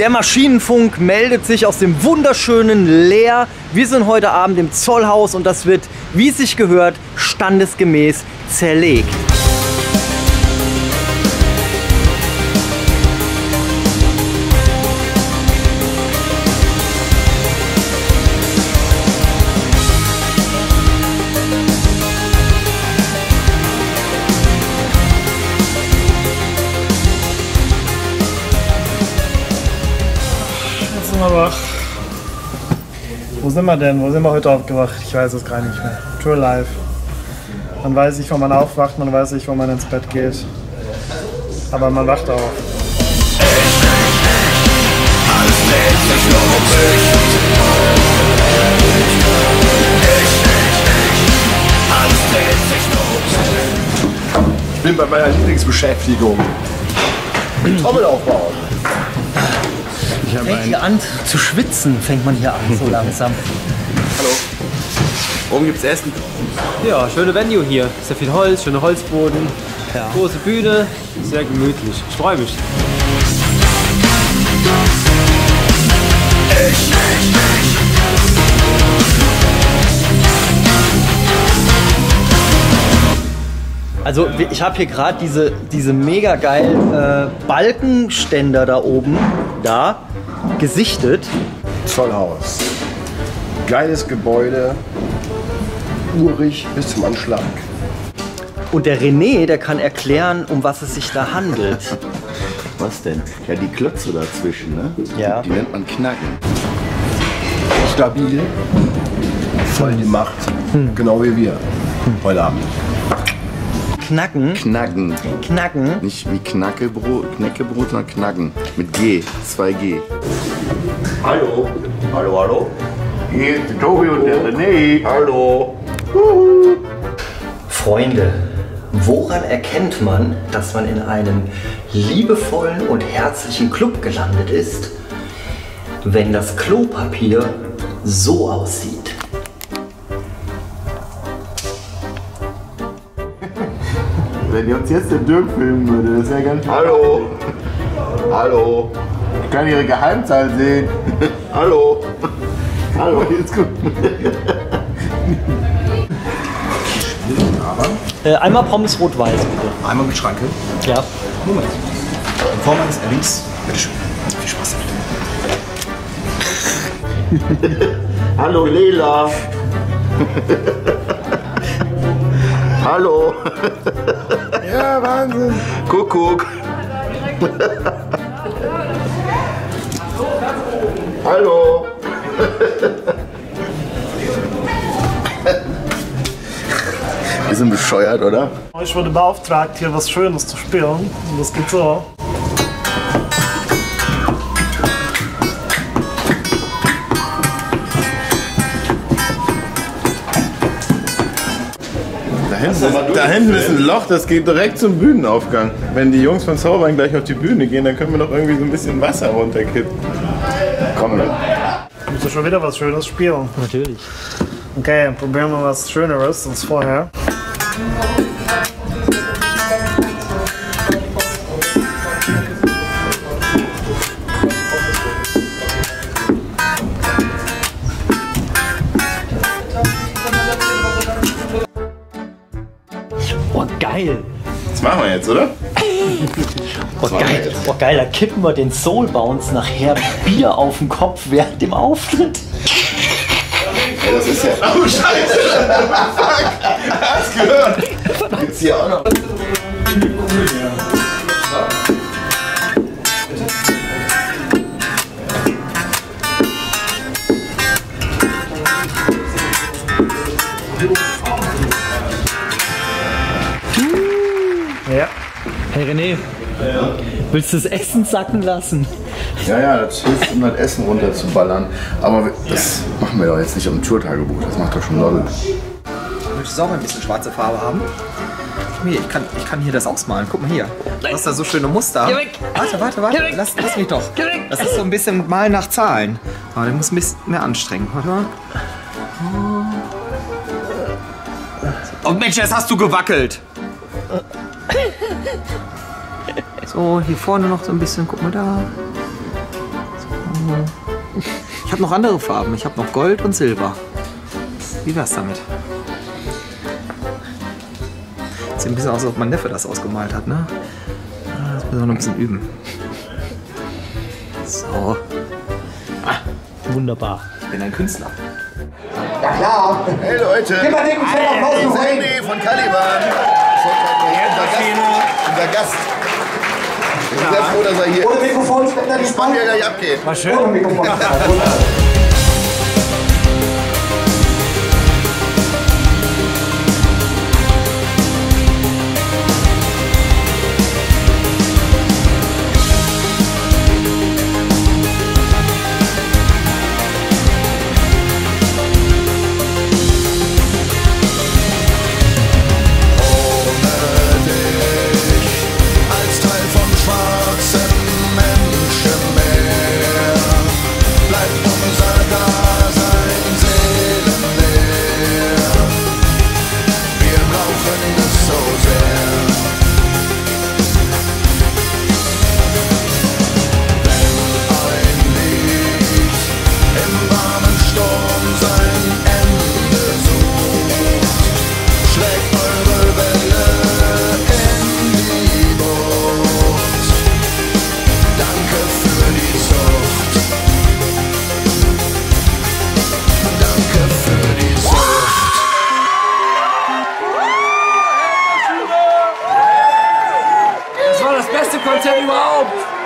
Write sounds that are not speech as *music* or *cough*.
Der Maschinenfunk meldet sich aus dem wunderschönen Leer. Wir sind heute Abend im Zollhaus und das wird, wie es sich gehört, standesgemäß zerlegt. Wir wach. Wo sind wir denn? Wo sind wir heute aufgewacht? Ich weiß es gar nicht mehr. True Life. Man weiß nicht, wann man aufwacht, man weiß nicht, wann man ins Bett geht. Aber man wacht auf. Ich bin bei meiner Lieblingsbeschäftigung. Trommel aufbauen. Ich fängt hier an zu schwitzen, fängt man hier an, so *laughs* langsam. Hallo. Oben gibt's Essen. Ja, schöne Venue hier. Sehr viel Holz, schöner Holzboden, Ja. große Bühne, sehr gemütlich. Ich freue mich. Also ich habe hier gerade diese, diese mega geilen äh, Balkenständer da oben, da, gesichtet. Zollhaus. Geiles Gebäude. Urig bis zum Anschlag. Und der René, der kann erklären, um was es sich da handelt. *laughs* Was denn? Ja, die Klötze dazwischen, ne? Ja. Die nennt man Knacken. Stabil. Voll die Macht. Genau wie wir. Heute Abend. Knacken, Knacken. knacken. Nicht wie Knackebrot, Knäckebrot, sondern Knacken. Mit G. 2G. Hallo. Hallo, hallo. Hier ist der Tobi und der René. Hallo. Freunde, woran erkennt man, dass man in einem liebevollen und herzlichen Club gelandet ist, wenn das Klopapier so aussieht? Wenn ihr uns jetzt der Dirk filmen würde, das wäre ganz Hallo. Hallo. Ich kann Ihre Geheimzahl sehen. Hallo. Hallo, *laughs* jetzt gut. Äh, einmal Pommes rot-weiß, bitte. Einmal mit Schranke. Ja. Moment. In Form eines Ellings. Bitteschön. Viel Spaß damit. *laughs* Hallo, Lela. *laughs* Hallo. Ja, Wahnsinn. Kuckuck. Hallo. Wir sind bescheuert, oder? Ich wurde beauftragt, hier was Schönes zu spielen. Und das geht so. Ist, da hinten ist ein Loch, das geht direkt zum Bühnenaufgang. Wenn die Jungs von Zaubern gleich auf die Bühne gehen, dann können wir doch irgendwie so ein bisschen Wasser runterkippen. Komm? Ich muss ja schon wieder was Schönes spielen. Natürlich. Okay, probieren wir was Schöneres als vorher. Geil. Das machen wir jetzt, oder? *laughs* Oh, geil. Oh, geil, da kippen wir den Soul Bounce nachher Bier auf den Kopf während dem Auftritt. Ja, das ist ja. Oh, Scheiße! *laughs* Fuck! Hast gehört! Gibt's hier auch noch. Hey René, willst du das Essen sacken lassen? Ja, ja, das hilft, um das Essen runterzuballern. Aber das machen wir doch jetzt nicht im Tourtagebuch. Das macht doch schon. Möchtest du auch ein bisschen schwarze Farbe haben? Hier, ich kann, ich kann hier das ausmalen. Guck mal hier. Du hast da so schöne Muster. Geh weg. Warte, warte, warte. Lass, lass mich doch. Das ist so ein bisschen Malen nach Zahlen. Aber der muss ein bisschen mehr anstrengen. Warte mal. Oh Mensch, jetzt hast du gewackelt. *laughs* So, hier vorne noch so ein bisschen. Guck mal da. Ich habe noch andere Farben. Ich habe noch Gold und Silber. Wie wär's damit? Sieht ein bisschen aus, als ob mein Neffe das ausgemalt hat, ne? Ah, Das müssen wir noch ein bisschen üben. So, Wunderbar. ich bin ein Künstler. Hey Leute! Gib mal den Applaus Hey. Sandy von Caliban! Unser Gast. Unser Gast. Ich bin sehr froh, dass er hier Ohne ist. Mikrofonständer die Spannend, wie er gleich abgeht. War schön. Ohne Mikrofonständer. *laughs* Konzert überhaupt.